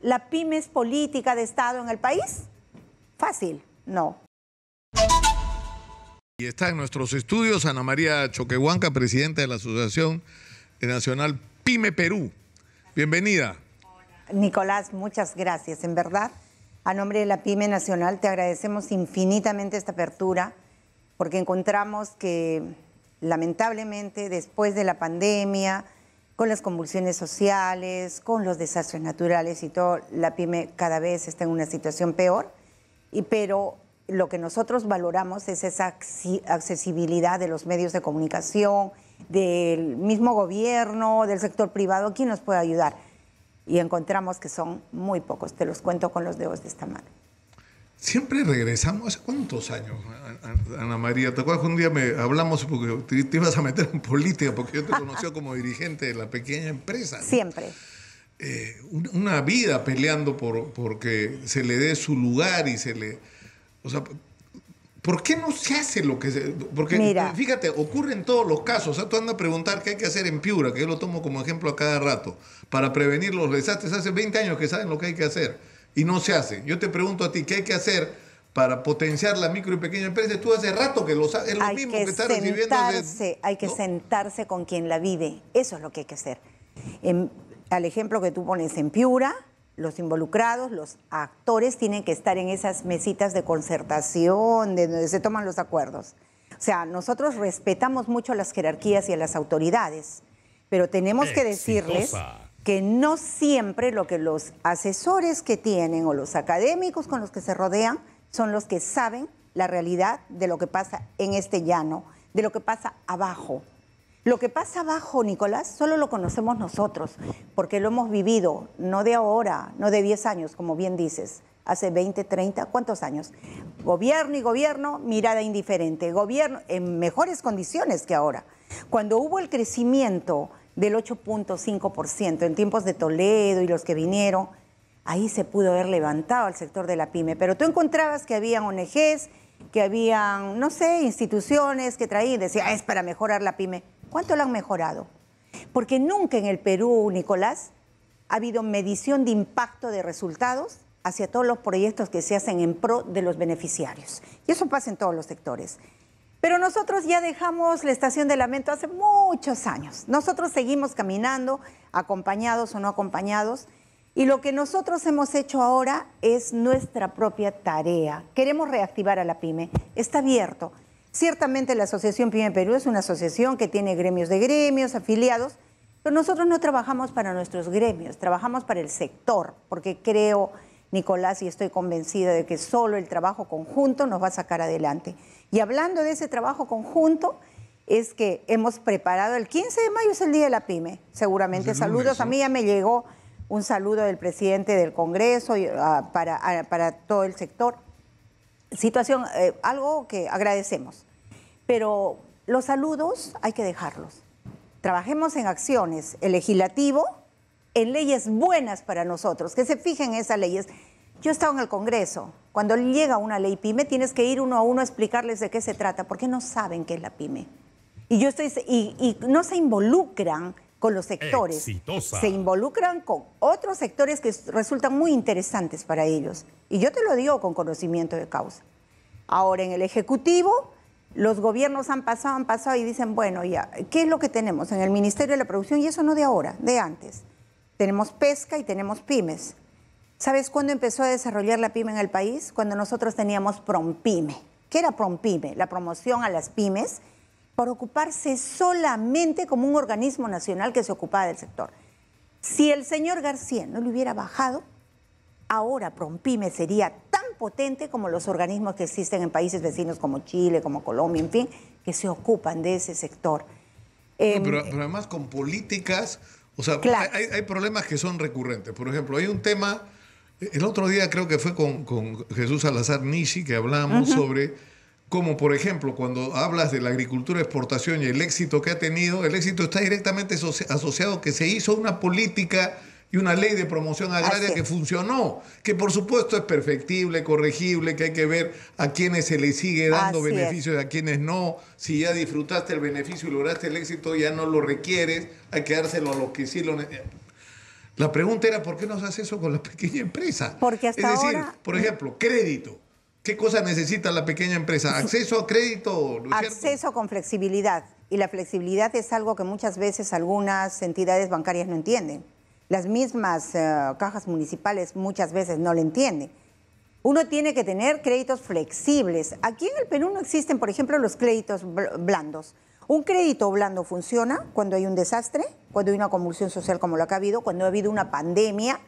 ¿La pyme es política de Estado en el país? Fácil, no. Y está en nuestros estudios Ana María Choquehuanca, presidenta de la Asociación Nacional Pyme Perú. Bienvenida. Nicolás, muchas gracias. En verdad, a nombre de la Pyme Nacional te agradecemos infinitamente esta apertura porque encontramos que lamentablemente después de la pandemia, con las convulsiones sociales, con los desastres naturales y todo, la pyme cada vez está en una situación peor, y, pero lo que nosotros valoramos es esa accesibilidad de los medios de comunicación, del mismo gobierno, del sector privado, ¿quién nos puede ayudar? Y encontramos que son muy pocos, te los cuento con los dedos de esta mano. Siempre regresamos, ¿hace cuántos años, Ana María? ¿Te acuerdas que un día me hablamos porque te, ibas a meter en política, porque yo te conocí como dirigente de la pequeña empresa? Siempre. Eh, una vida peleando por porque se le dé su lugar y se le... O sea, ¿por qué no se hace lo que se...? Porque, fíjate, ocurre en todos los casos. O sea, tú andas a preguntar qué hay que hacer en Piura, que yo lo tomo como ejemplo a cada rato, para prevenir los desastres. Hace 20 años que saben lo que hay que hacer y no se hace. Yo te pregunto a ti, ¿qué hay que hacer para potenciar la micro y pequeña empresa? Tú hace rato que lo sabes, es lo mismo que, estás recibiendo. hay que sentarse con quien la vive, eso es lo que hay que hacer. al ejemplo que tú pones en Piura, los involucrados, los actores tienen que estar en esas mesitas de concertación, de donde se toman los acuerdos. O sea, nosotros respetamos mucho las jerarquías y a las autoridades, pero tenemos que decirles que no siempre lo que los asesores que tienen o los académicos con los que se rodean son los que saben la realidad de lo que pasa en este llano, de lo que pasa abajo. Lo que pasa abajo, Nicolás, solo lo conocemos nosotros, porque lo hemos vivido, no de ahora, no de 10 años, como bien dices, hace 20, 30, ¿cuántos años? Gobierno y gobierno, mirada indiferente, gobierno en mejores condiciones que ahora. Cuando hubo el crecimiento del 8.5% en tiempos de Toledo y los que vinieron, ahí se pudo haber levantado el sector de la pyme. Pero tú encontrabas que habían ONGs, que habían, no sé, instituciones que traían y decían, ah, es para mejorar la pyme. ¿Cuánto lo han mejorado? Porque nunca en el Perú, Nicolás, ha habido medición de impacto de resultados hacia todos los proyectos que se hacen en pro de los beneficiarios. Y eso pasa en todos los sectores. Pero nosotros ya dejamos la estación de lamento hace muchos años. Nosotros seguimos caminando, acompañados o no acompañados. Y lo que nosotros hemos hecho ahora es nuestra propia tarea. Queremos reactivar a la pyme. Está abierto. Ciertamente la Asociación Pyme Perú es una asociación que tiene gremios de gremios, afiliados, pero nosotros no trabajamos para nuestros gremios, trabajamos para el sector, porque creo, Nicolás, y estoy convencida de que solo el trabajo conjunto nos va a sacar adelante. Y hablando de ese trabajo conjunto, es que hemos preparado, el 15 de mayo es el Día de la PyME, seguramente. Saludos, a mí ya me llegó un saludo del presidente del Congreso ah, para, ah, para, todo el sector. Situación, eh, algo que agradecemos. Pero los saludos hay que dejarlos. Trabajemos en acciones, el legislativo, en leyes buenas para nosotros, que se fijen en esas leyes. Yo he estado en el Congreso. Cuando llega una ley pyme, tienes que ir uno a uno a explicarles de qué se trata, porque no saben qué es la pyme. Y yo estoy y, no se involucran con los sectores. Se involucran con otros sectores que resultan muy interesantes para ellos. Y yo te lo digo con conocimiento de causa. Ahora en el Ejecutivo, los gobiernos han pasado, han pasado y dicen, bueno, ya, ¿qué es lo que tenemos en el Ministerio de la Producción? Y eso no de ahora, de antes. Tenemos pesca y tenemos pymes. ¿Sabes cuándo empezó a desarrollar la pyme en el país? Cuando nosotros teníamos PROMPYME. ¿Qué era PROMPYME? La promoción a las pymes por ocuparse solamente como un organismo nacional que se ocupaba del sector. Si el señor García no le hubiera bajado, ahora PROMPYME sería tan potente como los organismos que existen en países vecinos como Chile, como Colombia, en fin, que se ocupan de ese sector. Em, pero, además con políticas, o sea, hay, hay problemas que son recurrentes. Por ejemplo, hay un tema el otro día creo que fue con, Jesús Salazar Nishi que hablamos sobre cómo, por ejemplo, cuando hablas de la agricultura exportación y el éxito que ha tenido, el éxito está directamente asociado que se hizo una política y una ley de promoción agraria que funcionó, que por supuesto es perfectible, corregible, que hay que ver a quienes se le sigue dando beneficios y a quienes no. Si ya disfrutaste el beneficio y lograste el éxito, ya no lo requieres, hay que dárselo a los que sí lo necesitan La pregunta era, ¿por qué no se hace eso con la pequeña empresa? Porque hasta es decir, ahora... por ejemplo, crédito. ¿Qué cosa necesita la pequeña empresa? ¿Acceso a crédito? Acceso con flexibilidad. Y la flexibilidad es algo que muchas veces algunas entidades bancarias no entienden. Las mismas eh, cajas municipales muchas veces no lo entienden. Uno tiene que tener créditos flexibles. Aquí en el Perú no existen, por ejemplo, los créditos blandos. Un crédito blando funciona cuando hay un desastre, cuando hay una convulsión social como lo que ha habido, cuando ha habido una pandemia.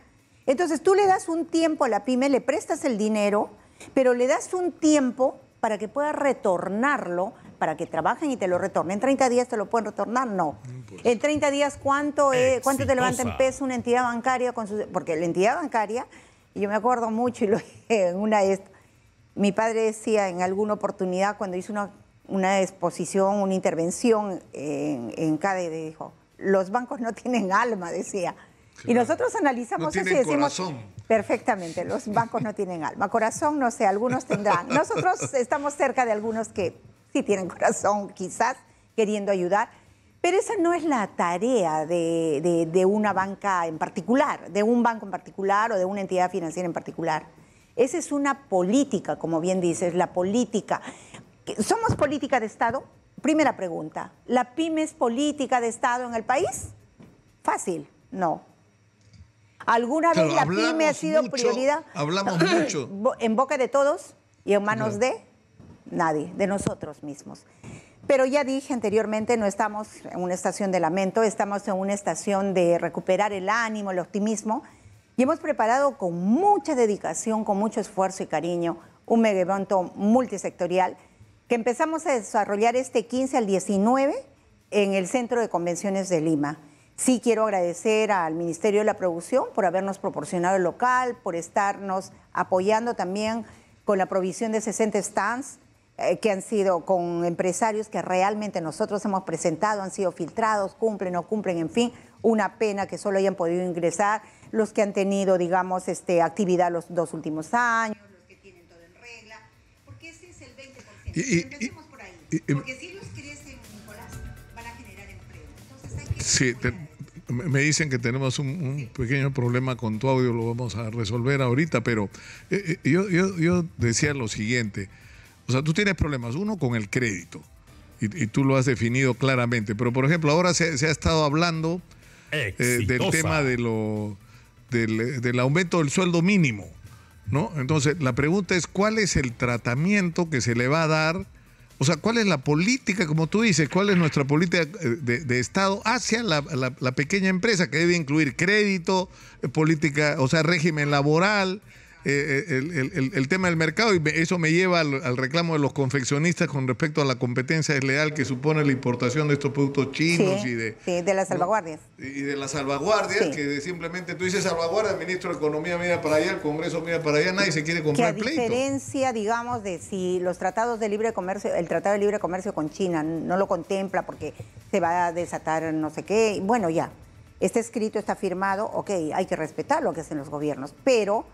Entonces tú le das un tiempo a la pyme, le prestas el dinero, pero le das un tiempo para que pueda retornarlo, para que trabajen y te lo retornen. ¿En 30 días te lo pueden retornar? No. En 30 días, ¿cuánto, eh, ¿cuánto te levanta en peso una entidad bancaria? Con su, porque la entidad bancaria, yo me acuerdo mucho, y lo dije en una de mi padre decía en alguna oportunidad cuando hizo una una exposición, una intervención en, en CADE, dijo, los bancos no tienen alma, decía. Y nosotros analizamos eso y decimos, corazón. perfectamente, los bancos no tienen alma. Corazón, no sé, algunos tendrán. Nosotros estamos cerca de algunos que sí tienen corazón, quizás, queriendo ayudar. Pero esa no es la tarea de, de, de, una banca en particular, de un banco en particular o de una entidad financiera en particular. Esa es una política, como bien dices, la política. ¿Somos política de Estado? Primera pregunta. ¿La pyme es política de Estado en el país? Fácil, no. ¿Alguna vez la pyme ha sido prioridad? Hablamos mucho. ¿En boca de todos y en manos de nadie, de nosotros mismos? Pero ya dije anteriormente, no estamos en una estación de lamento, estamos en una estación de recuperar el ánimo, el optimismo, y hemos preparado con mucha dedicación, con mucho esfuerzo y cariño, un mega evento multisectorial que empezamos a desarrollar este 15 al 19 en el Centro de Convenciones de Lima. Sí quiero agradecer al Ministerio de la Producción por habernos proporcionado el local, por estarnos apoyando también con la provisión de 60 stands eh, que han sido con empresarios que realmente nosotros hemos presentado, han sido filtrados, cumplen o cumplen, en fin, una pena que solo hayan podido ingresar los que han tenido, digamos, este, actividad los dos últimos años Y, Empecemos por ahí. porque si ellos crecen, Nicolás, van a generar empleo. Entonces hay que... Sí, me dicen que tenemos un, pequeño problema con tu audio, lo vamos a resolver ahorita, pero eh, eh, yo, yo, yo, decía lo siguiente, o sea, tú tienes problemas, uno con el crédito, y, tú lo has definido claramente, pero por ejemplo, ahora se, ha estado hablando eh, del tema de lo, del, del aumento del sueldo mínimo. ¿no? Entonces, la pregunta es, ¿cuál es el tratamiento que se le va a dar? O sea, ¿cuál es la política, como tú dices, cuál es nuestra política eh, de, Estado hacia la, pequeña empresa que debe incluir crédito, eh, política, o sea, régimen laboral, eh, eh, el, tema del mercado y eso me lleva al, reclamo de los confeccionistas con respecto a la competencia desleal que supone la importación de estos productos chinos y de, de las salvaguardias. Y de las salvaguardias, que simplemente tú dices salvaguardia, el ministro de Economía mira para allá, el Congreso mira para allá, nadie se quiere comprar que a diferencia, digamos, de si los tratados de libre comercio, el Tratado de Libre Comercio con China no lo contempla porque se va a desatar no sé qué, bueno, ya, está escrito, está firmado, ok, hay que respetar lo que hacen los gobiernos, pero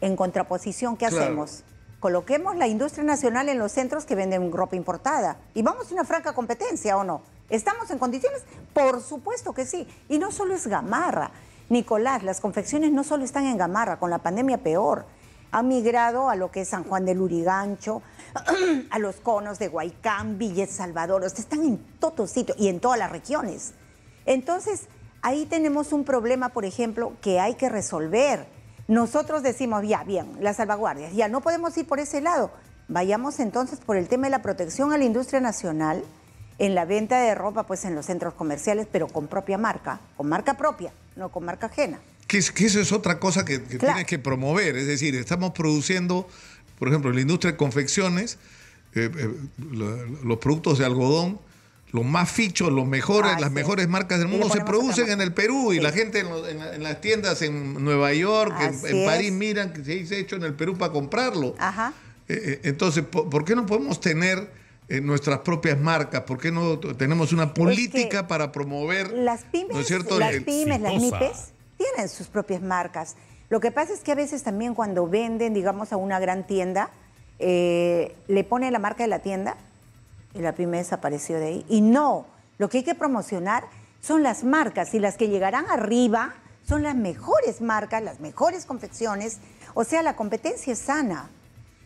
en contraposición, ¿qué hacemos? Coloquemos la industria nacional en los centros que venden ropa importada y vamos a una franca competencia, ¿o no? ¿Estamos en condiciones? Por supuesto que sí. Y no solo es Gamarra. Nicolás, las confecciones no solo están en Gamarra, con la pandemia peor. Han migrado a lo que es San Juan del Urigancho, a los conos de Guaycán, Villet Salvador. están en todos sitios y en todas las regiones. Entonces, ahí tenemos un problema, por ejemplo, que hay que resolver nosotros decimos, ya, bien, las salvaguardias, ya no podemos ir por ese lado. Vayamos entonces por el tema de la protección a la industria nacional, en la venta de ropa, pues en los centros comerciales, pero con propia marca, con marca propia, no con marca ajena. Que, eso es otra cosa que, que tienes que promover, es decir, estamos produciendo, por ejemplo, en la industria de confecciones, eh, eh, los productos de algodón, los más fichos, los mejores, ah, las mejores marcas del mundo se producen en el Perú y la gente en, las tiendas en Nueva York, en, París miran que se ha hecho en el Perú para comprarlo. Ajá. Eh, eh, entonces, ¿por, qué no podemos tener eh, nuestras propias marcas? ¿Por qué no tenemos una política para promover? Las pymes, las pymes, las MIPES tienen sus propias marcas. Lo que pasa es que a veces también cuando venden, digamos, a una gran tienda, le pone la marca de la tienda y la pyme desapareció de ahí. Y no, lo que hay que promocionar son las marcas y las que llegarán arriba son las mejores marcas, las mejores confecciones. O sea, la competencia es sana.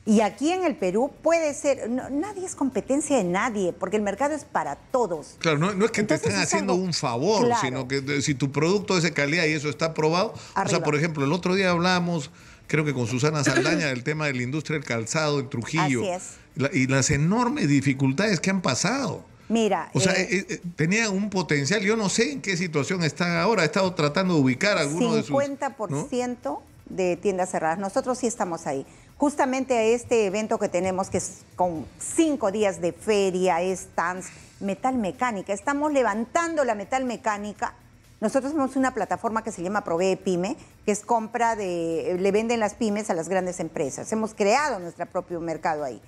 Y aquí en el Perú puede ser, nadie es competencia de nadie, porque el mercado es para todos. Claro, no, es que te estén haciendo un favor, sino que si tu producto es de calidad y eso está aprobado. O sea, por ejemplo, el otro día hablamos, creo que con Susana Saldaña, del tema de la industria del calzado en Trujillo. Así es. Y las enormes dificultades que han pasado. Mira. O sea, eh, eh, eh, tenía un potencial. Yo no sé en qué situación están ahora. He estado tratando de ubicar algunos de sus. 50% de tiendas cerradas. Nosotros sí estamos ahí justamente a este evento que tenemos, que es con cinco días de feria, stands, metal mecánica. Estamos levantando la metal mecánica. Nosotros tenemos una plataforma que se llama Provee Pyme, que es compra de, le venden las pymes a las grandes empresas. Hemos creado nuestro propio mercado ahí.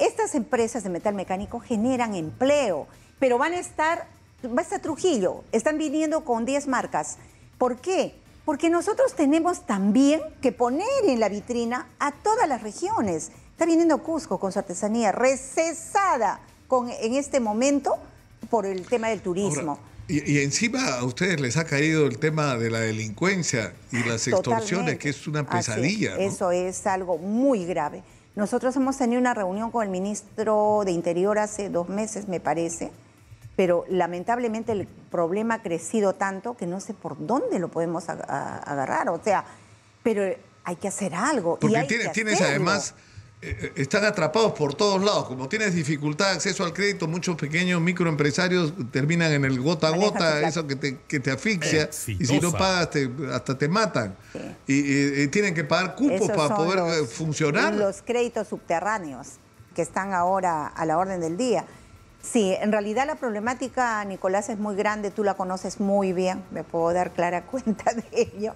Estas empresas de metal mecánico generan empleo, pero van a estar, va a estar Trujillo, están viniendo con 10 marcas. ¿Por qué? porque nosotros tenemos también que poner en la vitrina a todas las regiones. Está viniendo Cusco con su artesanía recesada con, en este momento por el tema del turismo. y, encima a ustedes les ha caído el tema de la delincuencia y las extorsiones, que es una pesadilla. Eso es algo muy grave. Nosotros hemos tenido una reunión con el ministro de Interior hace dos meses, me parece, pero lamentablemente el problema ha crecido tanto que no sé por dónde lo podemos agarrar. O sea, pero hay que hacer algo. Porque tienes, además, están atrapados por todos lados. Como tienes dificultad de acceso al crédito, muchos pequeños microempresarios terminan en el gota a gota, eso que te, que te asfixia. Y si no pagas, hasta te matan. Y, tienen que pagar cupos para poder eh, funcionar. Los créditos subterráneos que están ahora a la orden del día. Sí, en realidad la problemática, Nicolás, es muy grande, tú la conoces muy bien, me puedo dar clara cuenta de ello,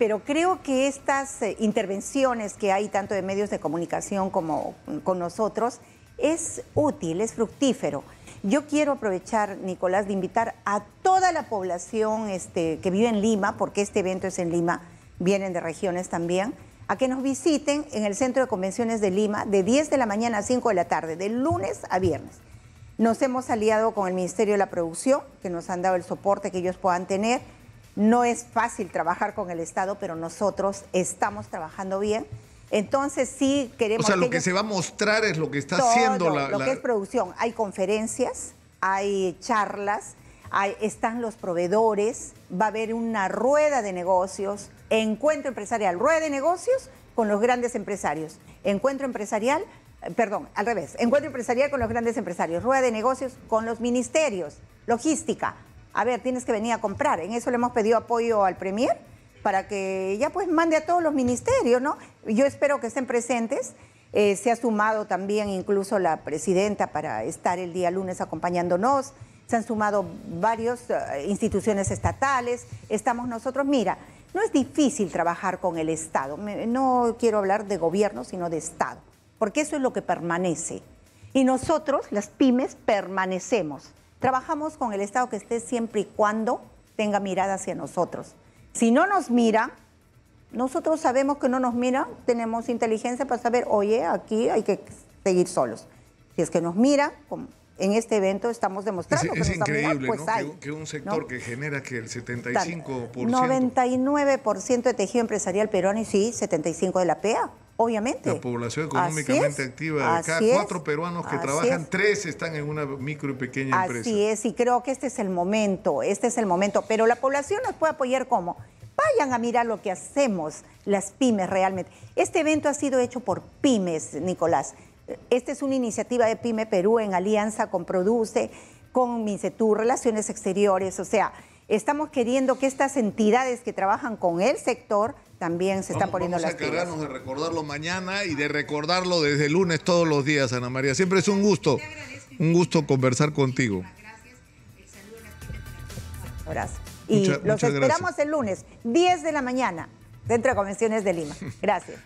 pero creo que estas eh, intervenciones que hay tanto de medios de comunicación como con nosotros es útil, es fructífero. Yo quiero aprovechar, Nicolás, de invitar a toda la población este, que vive en Lima, porque este evento es en Lima, vienen de regiones también, a que nos visiten en el Centro de Convenciones de Lima de 10 de la mañana a 5 de la tarde, de lunes a viernes. Nos hemos aliado con el Ministerio de la Producción, que nos han dado el soporte que ellos puedan tener. No es fácil trabajar con el Estado, pero nosotros estamos trabajando bien. Entonces sí queremos... O sea, lo que, se va a mostrar es lo que está haciendo la... Lo que es producción. Hay conferencias, hay charlas, hay, están los proveedores, va a haber una rueda de negocios, encuentro empresarial, rueda de negocios con los grandes empresarios, encuentro empresarial perdón, al revés, encuentro empresarial con los grandes empresarios, rueda de negocios con los ministerios, logística. A ver, tienes que venir a comprar. En eso le hemos pedido apoyo al Premier para que ya pues mande a todos los ministerios, ¿no? Yo espero que estén presentes. Eh, se ha sumado también incluso la presidenta para estar el día lunes acompañándonos. Se han sumado varias eh, instituciones estatales. Estamos nosotros, mira, no es difícil trabajar con el Estado. no quiero hablar de gobierno, sino de Estado porque eso es lo que permanece. Y nosotros, las pymes, permanecemos. Trabajamos con el Estado que esté siempre y cuando tenga mirada hacia nosotros. Si no nos mira, nosotros sabemos que no nos mira, tenemos inteligencia para saber, oye, aquí hay que seguir solos. Si es que nos mira, en este evento estamos demostrando es, que increíble pues que, un sector que genera que el 75%... 99% de tejido empresarial peruano y sí, 75% de la PEA obviamente. La población económicamente activa, de cada cuatro peruanos que trabajan, tres están en una micro y pequeña empresa. Así es, y creo que este es el momento, este es el momento, pero la población nos puede apoyar como, vayan a mirar lo que hacemos las pymes realmente. Este evento ha sido hecho por pymes, Nicolás. Esta es una iniciativa de Pyme Perú en alianza con Produce, con Mincetur, Relaciones Exteriores, o sea, estamos queriendo que estas entidades que trabajan con el sector también se están poniendo las pilas. Vamos a de recordarlo mañana y de recordarlo desde el lunes todos los días, Ana María. Siempre es un gusto, un gusto conversar contigo. Abrazo. Y los esperamos el lunes, 10 de la mañana, dentro de Convenciones de Lima. Gracias.